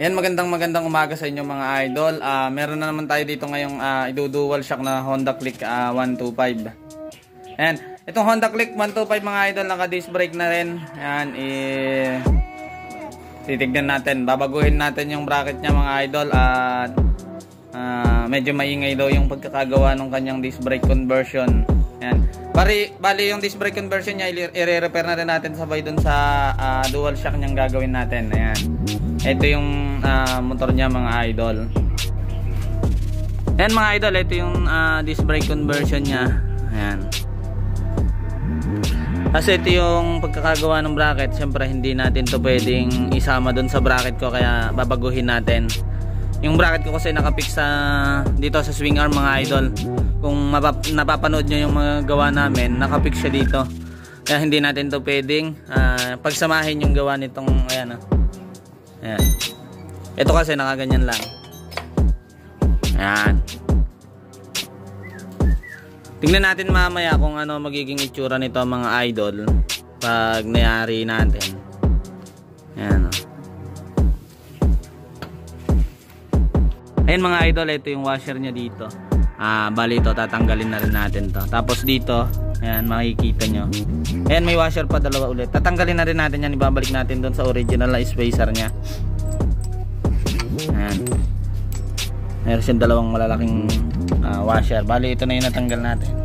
Yan, magandang magandang umaga sa inyo mga idol. Ah, meron na naman tayo dito ngayong uh, idu-dual shock na Honda Click ah, 125. Yan, itong Honda Click 125 mga idol, naka-disc brake na rin. Yan, eh, titignan natin. Babaguhin natin yung bracket niya mga idol at uh, medyo maingay daw yung pagkakagawa ng kanyang disc brake conversion. Yan. Bali, bali yung disc brake conversion niya, i-repair na rin natin sabay dun sa uh, dual shock niyang gagawin natin. Ayan. Ito yung uh, motor niya mga idol. Ayan mga idol, ito yung uh, disc brake conversion niya. Ayan. Kasi ito yung pagkakagawa ng bracket, syempre hindi natin to pwedeng isama dun sa bracket ko kaya babaguhin natin. Yung bracket ko kasi nakapix sa dito sa swing arm mga idol. Kung napapanood nyo yung mga gawa namin, nakapix siya dito. Kaya hindi natin to pwedeng uh, pagsamahin yung gawa nitong ayan ah. Ayan. Ito kasi nakaganyan lang. Ayan. Tingnan natin mamaya kung ano magiging itsura nito mga idol pag nayari natin. Ayan. Oh. Ayan mga idol, ito yung washer niya dito. Ah, bali ito tatanggalin na rin natin to. Tapos dito, ayan makikita nyo. Ayan may washer pa dalawa ulit. Tatanggalin na rin natin yan, ibabalik natin doon sa original na spacer niya. Ayan. Meron siyang dalawang malalaking uh, washer. Bali ito na yung natanggal natin.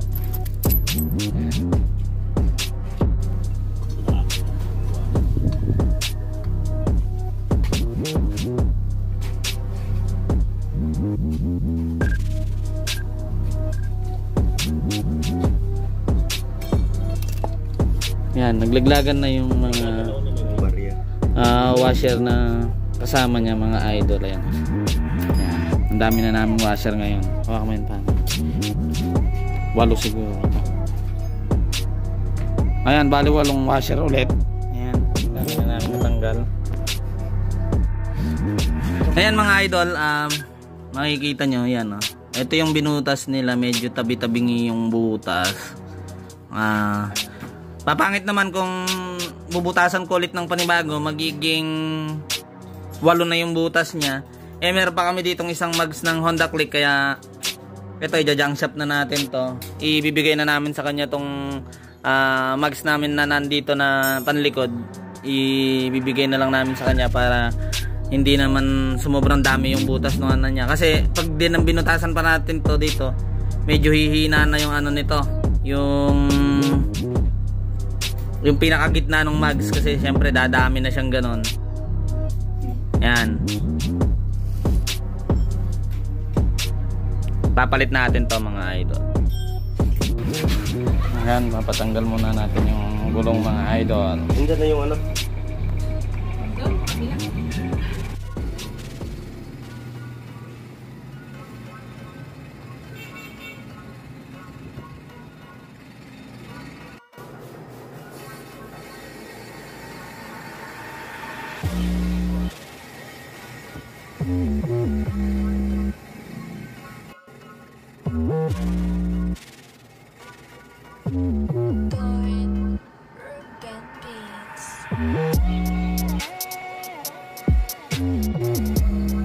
Yan, naglaglagan na yung mga uh, washer na kasama niya mga idol. Ayan. Yan. Ang dami na namin washer ngayon. Hawa mo yun pa. Walo siguro. Ayan, bali walong washer ulit. Ayan, ang dami na namin natanggal. Ayan mga idol, um, makikita nyo, yan oh. Ito yung binutas nila, medyo tabi-tabingi yung butas. Ah, uh, Papangit naman kung bubutasan ko ulit ng panibago, magiging walo na yung butas niya. Eh meron pa kami ditong isang mags ng Honda Click kaya ito i-junk na natin to. Ibibigay na namin sa kanya tong uh, mags namin na nandito na panlikod. Ibibigay na lang namin sa kanya para hindi naman sumubrang dami yung butas ng ano niya. Kasi pag din ang binutasan pa natin to dito, medyo hihina na yung ano nito. Yung yung pinakagitna ng mags kasi syempre dadami na siyang ganon yan. Papalit natin to mga idol. Yan mapatanggal muna natin yung gulong mga idol. Hindi na yung ano Thank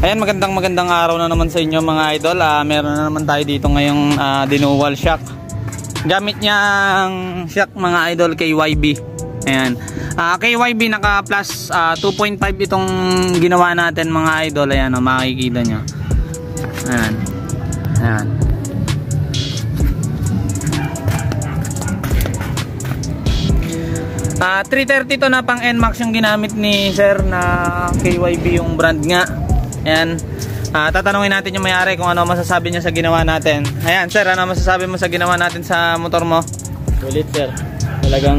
Ayan, magandang magandang araw na naman sa inyo mga idol. Uh, meron na naman tayo dito ngayong uh, dinuwal shock. Gamit niya ang shock mga idol KYB. Ayan. Uh, KYB naka plus uh, 2.5 itong ginawa natin mga idol. Ayan, oh, makikita nyo. Ayan. Ayan. Uh, 330 to na pang NMAX yung ginamit ni sir na KYB yung brand nga. Ayan. Uh, tatanungin natin yung may-ari kung ano masasabi niya sa ginawa natin. Ayan, sir, ano masasabi mo sa ginawa natin sa motor mo? Ulit, sir. Talagang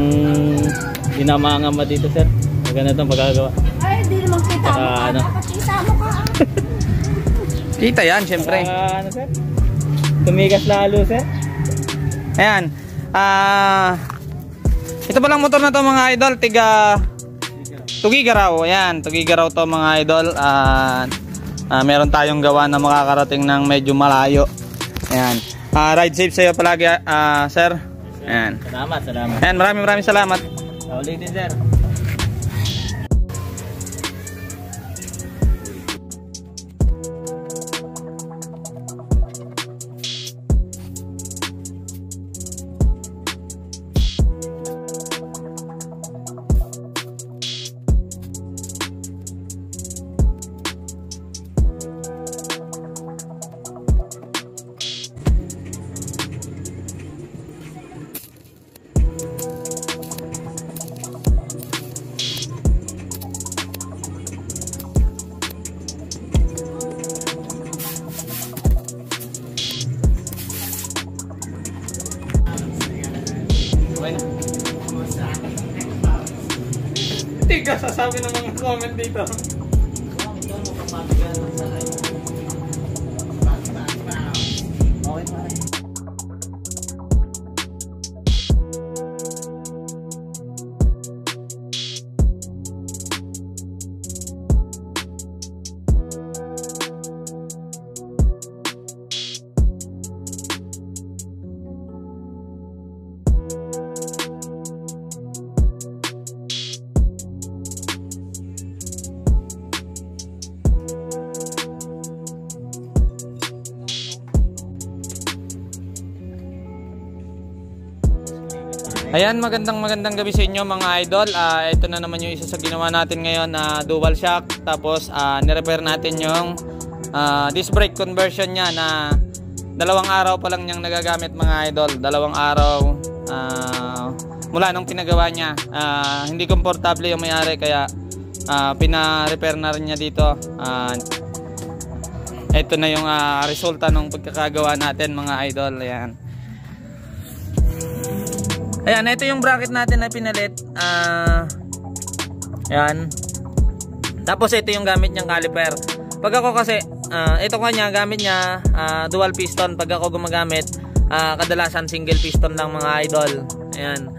dinamangama dito, sir. Maganda itong pagkagawa. Ay, hindi naman kita Saka, mo ka. ano? Kita mo ka. Kita yan, syempre. Ah, ano, sir? Tumigas lalo, sir. Ayan. Ah... ito palang motor na to mga idol, tiga Tugigaraw. Ayan, Tugigaraw to mga idol. Ah... Uh, meron tayong gawa na makakarating ng medyo malayo. Ayan. Uh, ride safe sa'yo palagi, uh, sir. Ayan. Salamat, salamat. Ayan, maraming maraming salamat. Sa ulitin, sir. Okay na. Tiga sasabi ng mga comment dito. Okay, pare. Ayan, magandang magandang gabi sa inyo mga idol. Ah, ito na naman yung isa sa ginawa natin ngayon na dual shock. Tapos ah, nirepair natin yung ah, disc brake conversion niya na dalawang araw pa lang niyang nagagamit mga idol. Dalawang araw ah, mula nung pinagawa niya. Ah, hindi komportable yung may-ari kaya ah, pina-repair na rin niya dito. Ah, ito na yung ah, resulta ng pagkakagawa natin mga idol. Ayan. Ayan, ito yung bracket natin na pinalit. Ah, ayan. Tapos ito yung gamit niyang caliper. Pag ako kasi, ah, ito kanya gamit niya ah, dual piston. Pag ako gumagamit, ah, kadalasan single piston lang mga idol. Ayan.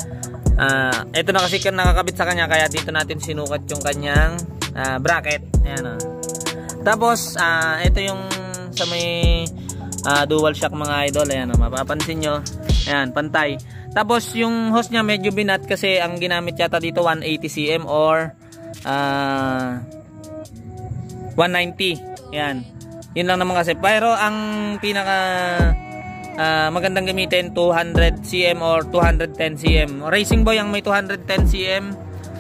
Ah, ito na kasi nakakabit sa kanya kaya dito natin sinukat yung kanyang ah, bracket. Ayan oh. Tapos, ah, ito yung sa may ah, dual shock mga idol. Ayan, oh, mapapansin nyo. Ayan, pantay. Tapos, yung hose niya medyo binat kasi ang ginamit yata dito 180 cm or ah, 190. Ayan. Yun lang naman kasi. Pero, ang pinaka ah, magandang gamitin 200 cm or 210 cm. Racing Boy ang may 210 cm.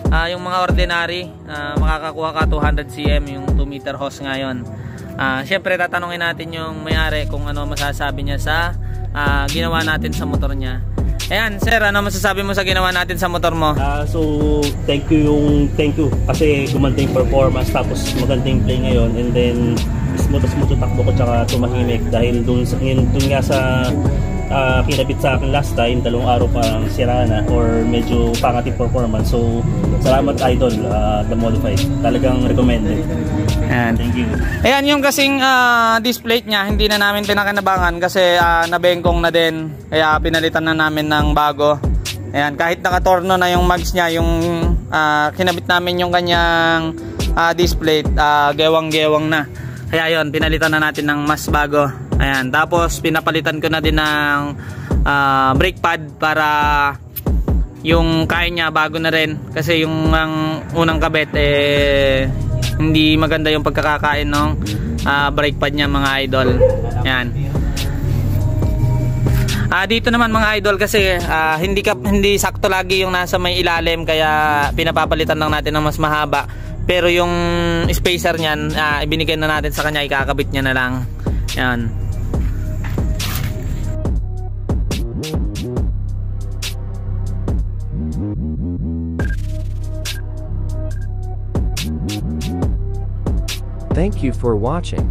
Ah, yung mga ordinary, ah, makakakuha ka 200 cm yung 2 meter hose ngayon. Ah, Siyempre tatanungin natin yung may-ari kung ano masasabi niya sa ah, ginawa natin sa motor niya. Ayan, sir, ano masasabi mo sa ginawa natin sa motor mo? Ah, so thank you yung thank you kasi gumanda yung performance tapos maganda yung play ngayon and then smooth smooth yung takbo ko tsaka tumahimik dahil dun, sa, yun, dun nga sa ah, kinabit sa akin last time dalawang araw parang sira na or medyo pangat yung performance so salamat idol ah, the modified talagang recommended Ayan. thank you Ayan yung kasing ah, display niya, hindi na namin pinakinabangan kasi ah, nabengkong na din. Kaya pinalitan na namin ng bago. Ayan, kahit nakatorno na yung mags niya, yung ah, kinabit namin yung kanyang ah, display, ah, gewang-gewang na. Kaya yon pinalitan na natin ng mas bago. Ayan, tapos pinapalitan ko na din ng ah, brake pad para yung kain niya bago na rin. Kasi yung ang unang kabit eh hindi maganda yung pagkakakain ng ah, brake pad niya mga idol. Yan Ah dito naman mga idol kasi ah, hindi ka hindi sakto lagi yung nasa may ilalim kaya pinapapalitan lang natin ng mas mahaba pero yung spacer niyan ah, ibinigay na natin sa kanya ikakabit niya na lang yan Thank you for watching.